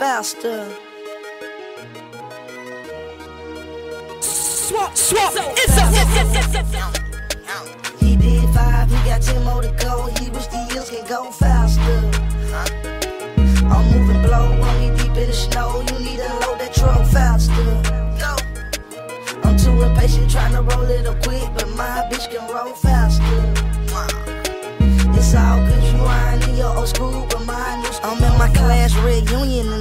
faster. Swap, swap, it's up. He did five, he got ten more to go. He wish the years can go faster. I'm moving blow, only deep in the snow. You need to load that truck faster. I'm too impatient trying to roll it up quick, but my bitch can roll faster.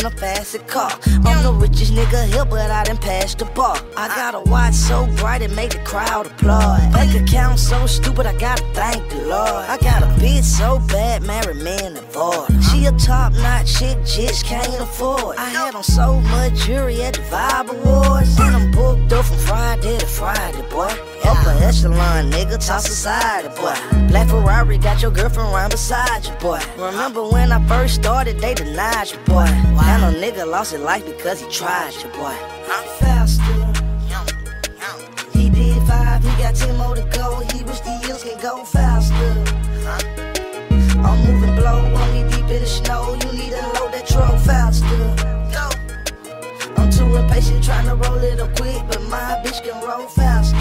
A fast car. I'm the richest nigga here, but I done passed the bar. I got a watch so bright it made the crowd applaud. Bank account so stupid, I gotta thank the Lord. I got a bitch so bad, married man avoid. She a top notch chick, just can't afford. I had on so much jewelry at the Vibe Awards. And I'm up from Friday to Friday, boy. Upper echelon, nigga, top society, boy. Black Ferrari got your girlfriend right beside you, boy. Remember when I first started, they denied you, boy. And a nigga lost his life because he tried you, boy. I'm faster. He did five, he got ten more to go. He wish the years can go faster. I'm moving blow, only deep in the snow. You need to load that truck faster. I'm too impatient trying to roll it up quick, but my bitch can roll faster.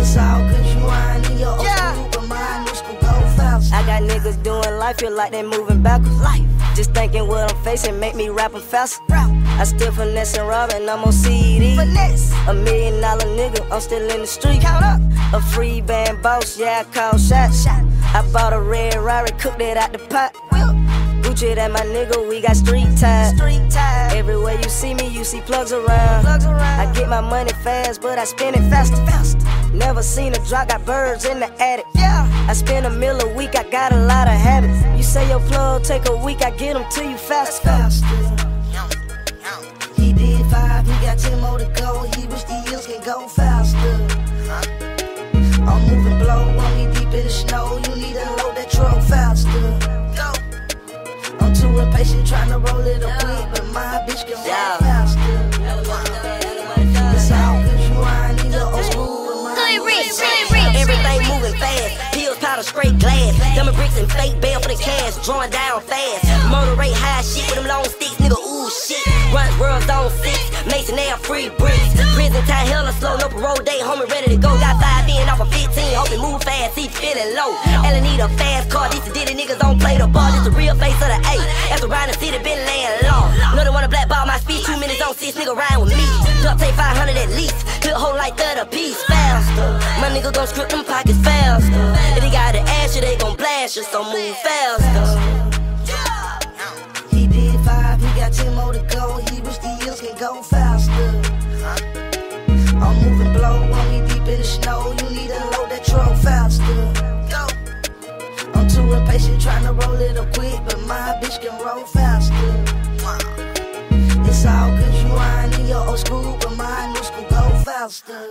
It's all good, you ain't in your old Yeah. school, but my new school go faster. I got niggas doing life, feel like they moving backwards. Life. Just thinking what I'm facing make me rapping faster. I still finesse and robbing, I'm on CD. Finesse. A million dollar nigga, I'm still in the street. Count up. A free band boss, yeah, I call shots. I bought a red Rari, cooked it out the pot. Gucci, that my nigga, we got street time. Street time. Everywhere you see me, you see plugs around. Plugs around. I get my money fast, but I spend it faster. Fast. Never seen a drop, got birds in the attic. Yeah. I spend a mill a week, I got a lot of habits. You say your plug take a week, I get them to you fast. faster. Trying to roll it up quick, but my bitch can Yeah. faster. It's all good, you ain't in your old school, but my Hood new rich, school hood go rich. Everything moving fast. Pills, powder, straight glass. Diamond bricks and fake bail for the cash. Drawing down fast. Motor rate high shit with them long sticks. Nigga, ooh shit. Runs world zone six. Mason now free bricks. Prison time hella slow. No parole day. Homie ready to go. Got five in off of 15. Hoping move fast. He feeling low. Ellen need a fast car. These did niggas don't play the ball. This the real face of the A. After riding the city, been laying low. No, they wanna blackball my speed. Two minutes on six. Nigga ride with me. Duck take 500 at least. Could hold like that a piece faster. My nigga gon' script them pockets faster. If they gotta ask you, they gon' blast you, so move faster. School, but my new school go faster.